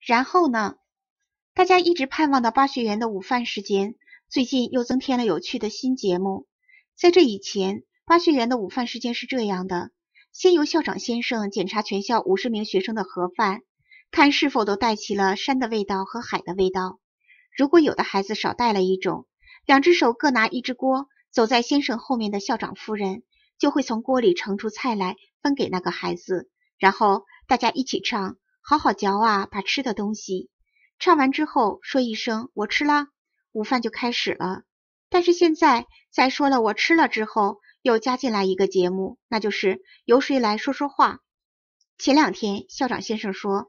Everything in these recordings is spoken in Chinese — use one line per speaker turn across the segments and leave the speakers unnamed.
然后呢？大家一直盼望的巴学园的午饭时间，最近又增添了有趣的新节目。在这以前，巴学园的午饭时间是这样的：先由校长先生检查全校五十名学生的盒饭，看是否都带齐了山的味道和海的味道。如果有的孩子少带了一种，两只手各拿一只锅，走在先生后面的校长夫人就会从锅里盛出菜来分给那个孩子，然后大家一起唱：“好好嚼啊，把吃的东西。”唱完之后说一声“我吃了”，午饭就开始了。但是现在在说了“我吃了”之后，又加进来一个节目，那就是由谁来说说话。前两天校长先生说，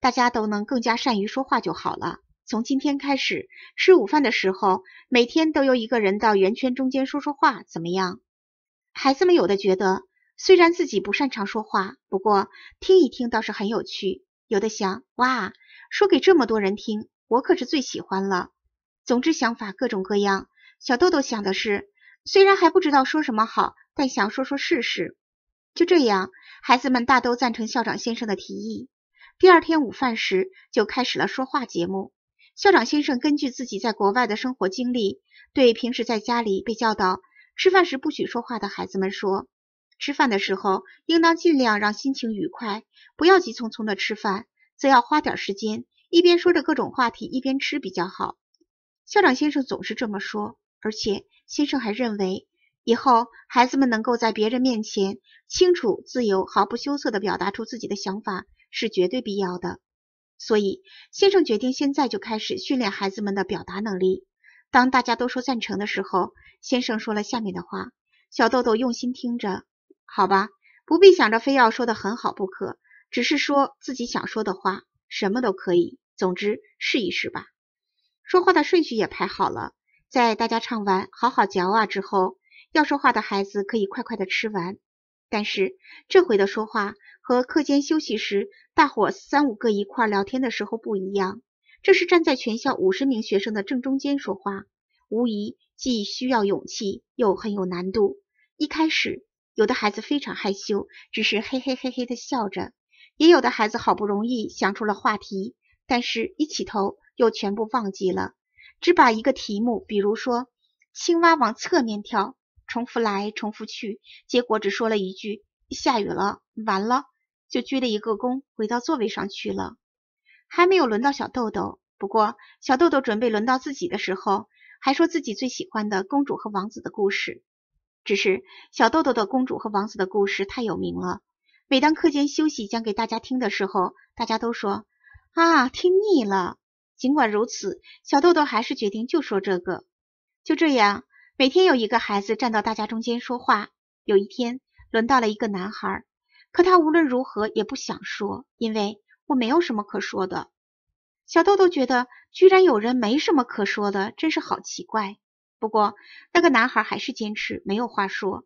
大家都能更加善于说话就好了。从今天开始，吃午饭的时候，每天都由一个人到圆圈中间说说话，怎么样？孩子们有的觉得，虽然自己不擅长说话，不过听一听倒是很有趣；有的想，哇。说给这么多人听，我可是最喜欢了。总之想法各种各样。小豆豆想的是，虽然还不知道说什么好，但想说说试试。就这样，孩子们大都赞成校长先生的提议。第二天午饭时就开始了说话节目。校长先生根据自己在国外的生活经历，对平时在家里被教导吃饭时不许说话的孩子们说：吃饭的时候应当尽量让心情愉快，不要急匆匆的吃饭。则要花点时间，一边说着各种话题，一边吃比较好。校长先生总是这么说，而且先生还认为，以后孩子们能够在别人面前清楚、自由、毫不羞涩地表达出自己的想法是绝对必要的。所以，先生决定现在就开始训练孩子们的表达能力。当大家都说赞成的时候，先生说了下面的话：“小豆豆用心听着，好吧，不必想着非要说的很好不可。”只是说自己想说的话，什么都可以。总之试一试吧。说话的顺序也排好了，在大家唱完“好好嚼啊”之后，要说话的孩子可以快快的吃完。但是这回的说话和课间休息时大伙三五个一块聊天的时候不一样，这是站在全校五十名学生的正中间说话，无疑既需要勇气，又很有难度。一开始，有的孩子非常害羞，只是嘿嘿嘿嘿的笑着。也有的孩子好不容易想出了话题，但是一起头又全部忘记了，只把一个题目，比如说青蛙往侧面跳，重复来重复去，结果只说了一句下雨了，完了，就鞠了一个躬，回到座位上去了。还没有轮到小豆豆，不过小豆豆准备轮到自己的时候，还说自己最喜欢的公主和王子的故事。只是小豆豆的公主和王子的故事太有名了。每当课间休息讲给大家听的时候，大家都说啊，听腻了。尽管如此，小豆豆还是决定就说这个。就这样，每天有一个孩子站到大家中间说话。有一天，轮到了一个男孩，可他无论如何也不想说，因为我没有什么可说的。小豆豆觉得，居然有人没什么可说的，真是好奇怪。不过，那个男孩还是坚持没有话说。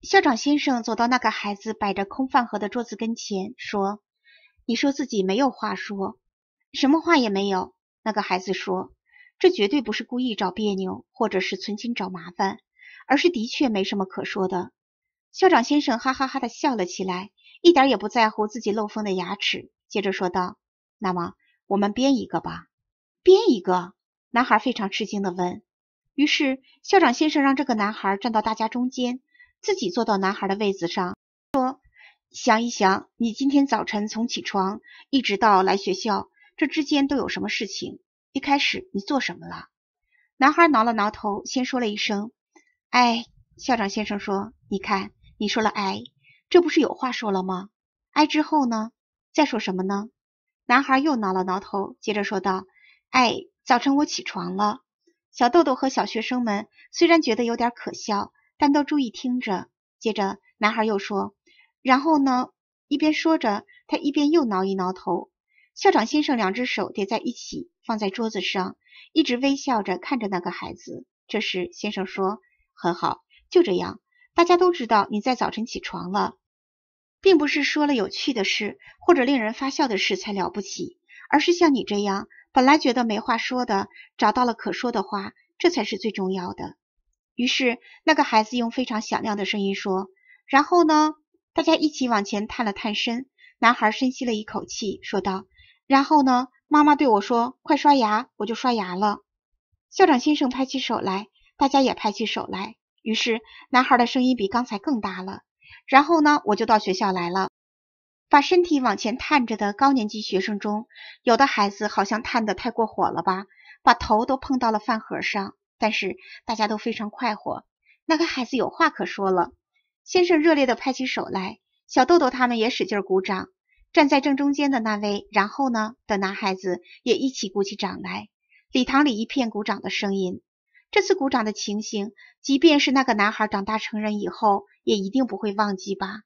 校长先生走到那个孩子摆着空饭盒的桌子跟前，说：“你说自己没有话说，什么话也没有。”那个孩子说：“这绝对不是故意找别扭，或者是存心找麻烦，而是的确没什么可说的。”校长先生哈哈哈的笑了起来，一点也不在乎自己漏风的牙齿，接着说道：“那么我们编一个吧。”编一个？男孩非常吃惊的问。于是校长先生让这个男孩站到大家中间。自己坐到男孩的位子上，说：“想一想，你今天早晨从起床一直到来学校，这之间都有什么事情？一开始你做什么了？”男孩挠了挠头，先说了一声：“哎。”校长先生说：“你看，你说了哎，这不是有话说了吗？哎之后呢？再说什么呢？”男孩又挠了挠头，接着说道：“哎，早晨我起床了。”小豆豆和小学生们虽然觉得有点可笑。但都注意听着。接着，男孩又说：“然后呢？”一边说着，他一边又挠一挠头。校长先生两只手叠在一起，放在桌子上，一直微笑着看着那个孩子。这时，先生说：“很好，就这样。大家都知道你在早晨起床了，并不是说了有趣的事或者令人发笑的事才了不起，而是像你这样，本来觉得没话说的，找到了可说的话，这才是最重要的。”于是，那个孩子用非常响亮的声音说：“然后呢？”大家一起往前探了探身。男孩深吸了一口气，说道：“然后呢，妈妈对我说：“快刷牙！”我就刷牙了。校长先生拍起手来，大家也拍起手来。于是男孩的声音比刚才更大了。然后呢，我就到学校来了。把身体往前探着的高年级学生中，有的孩子好像探得太过火了吧，把头都碰到了饭盒上。但是大家都非常快活。那个孩子有话可说了。先生热烈地拍起手来，小豆豆他们也使劲鼓掌。站在正中间的那位，然后呢的男孩子也一起鼓起掌来。礼堂里一片鼓掌的声音。这次鼓掌的情形，即便是那个男孩长大成人以后，也一定不会忘记吧。